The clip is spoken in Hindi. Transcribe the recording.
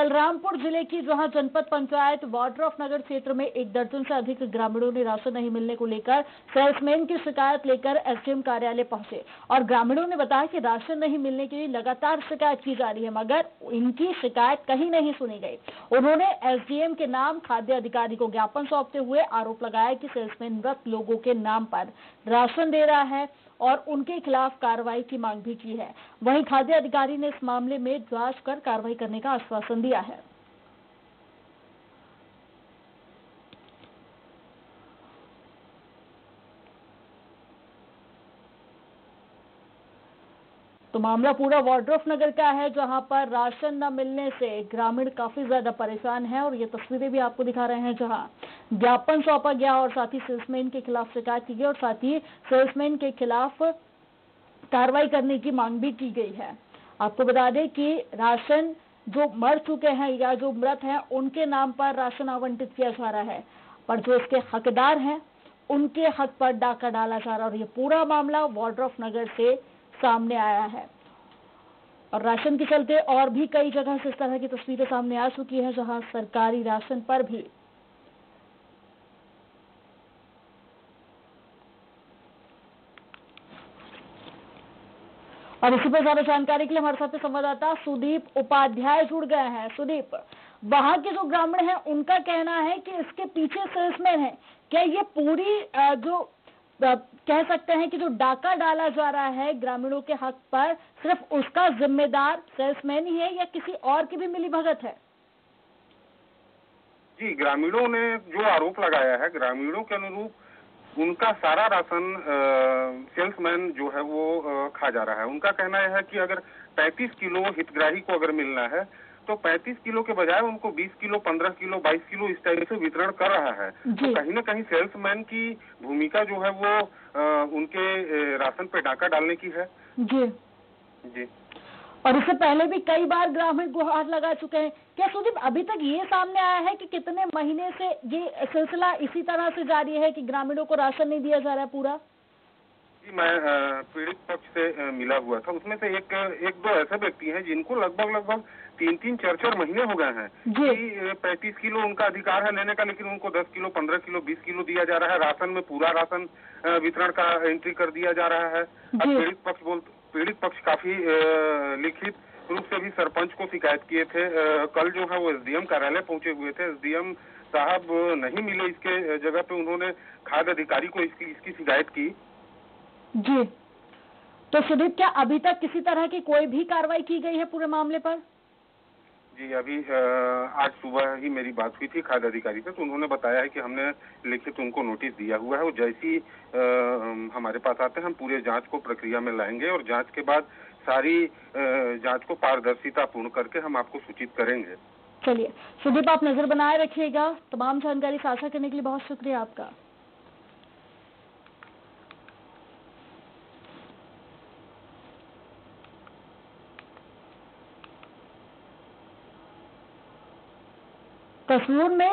बलरामपुर ज़िले की जहाँ जनपद पंचायत वाड्रॉफ नगर क्षेत्र में एक दर्जन से अधिक ग्रामीणों ने राशन नहीं मिलने को लेकर सेल्समैन की शिकायत लेकर एसडीएम कार्यालय पहुँचे। और ग्रामीणों ने बताया कि राशन नहीं मिलने के लिए लगातार शिकायत की जा रही है, मगर इनकी शिकायत कहीं नहीं सुनी गई। उन्होंने एसडीएम के नाम, खाद्य अधिकारी को ज्ञापन सौंपते हुए आरोप लगाया कि सेल्समैन मृत लोगों के नाम पर राशन दे रहा है और उनके खिलाफ कार्रवाई की मांग भी की है। वहीं खाद्य अधिकारी ने इस मामले में जाँच कर कार्रवाई करने का आश्वासन दिया। है। तो मामला पूरा वार्ड्रोफ नगर का है, जहाँ पर राशन न मिलने से ग्रामीण काफ़ी ज़्यादा परेशान है और ये तस्वीरें भी आपको दिखा रहे हैं, जहाँ ज्ञापन सौंपा गया और साथ ही सेल्समैन के खिलाफ शिकायत की गई और साथ ही सेल्समैन के खिलाफ कार्रवाई करने की मांग भी की गई है। आपको बता दें कि राशन जो मर चुके हैं या जो मृत हैं, उनके नाम पर राशन आवंटित किया जा रहा है। पर जो इसके हकदार हैं, उनके हक पर डाका डाला जा रहा है और ये पूरा मामला वार्ड्रॉफ नगर से सामने आया है। और राशन के चलते और भी कई जगह से इस तरह की तस्वीरें सामने आ चुकी है, जहाँ सरकारी राशन पर भी और इसी पर ज़्यादा जानकारी के लिए हमारे साथ संवाददाता सुदीप उपाध्याय जुड़ गए हैं। सुदीप, वहाँ के जो ग्रामीण हैं, उनका कहना है कि इसके पीछे सेल्समैन है। क्या ये पूरी जो कह सकते हैं कि जो डाका डाला जा रहा है ग्रामीणों के हक पर, सिर्फ़ उसका जिम्मेदार सेल्समैन ही है या किसी और की भी मिली भगत है? जी, ग्रामीणों ने जो आरोप लगाया है, ग्रामीणों के अनुरूप उनका सारा राशन सेल्समैन जो है वो खा जा रहा है। उनका कहना है कि अगर 35 किलो हितग्राही को अगर मिलना है तो 35 किलो के बजाय उनको 20 किलो 15 किलो 22 किलो इस टाइप से वितरण कर रहा है। तो कहीं ना कहीं सेल्समैन की भूमिका जो है वो आ, उनके राशन पे डाका डालने की है। जी। जी। और इससे पहले भी कई बार ग्रामीण गुहार लगा चुके हैं। क्या सुदीप अभी तक ये सामने आया है कि कितने महीने से ये सिलसिला इसी तरह से जारी है कि ग्रामीणों को राशन नहीं दिया जा रहा है पूरा? जी मैं पीड़ित पक्ष से मिला हुआ था। उसमें से एक एक दो ऐसे व्यक्ति हैं जिनको लगभग लगभग तीन तीन चार चार महीने हो गए हैं। कि पैंतीस किलो उनका अधिकार है लेने का लेकिन उनको दस किलो पंद्रह किलो बीस किलो दिया जा रहा है। राशन में पूरा राशन वितरण का एंट्री कर दिया जा रहा है। अब पीड़ित पक्ष बोल पीड़ित पक्ष काफ़ी लिखित रूप से भी सरपंच को शिकायत किए थे। कल जो है वो एसडीएम कार्यालय पहुँचे हुए थे। एसडीएम साहब नहीं मिले इसके जगह पे। उन्होंने खाद्य अधिकारी को इसकी इसकी शिकायत की। जी। तो सुदीप क्या अभी तक किसी तरह की कोई भी कार्रवाई की गई है पूरे मामले पर? जी अभी आज सुबह ही मेरी बात हुई थी खाद्य अधिकारी से तो उन्होंने बताया है कि हमने लिखित उनको नोटिस दिया हुआ है वो जैसी हमारे पास आते हैं हम पूरे जाँच को प्रक्रिया में लाएँगे और जाँच के बाद सारी जाँच को पारदर्शिता पूर्ण करके हम आपको सूचित करेंगे। चलिए सुदीप आप नज़र बनाए रखिएगा। तमाम जानकारी साझा करने के लिए बहुत शुक्रिया आपका। तस्वीर में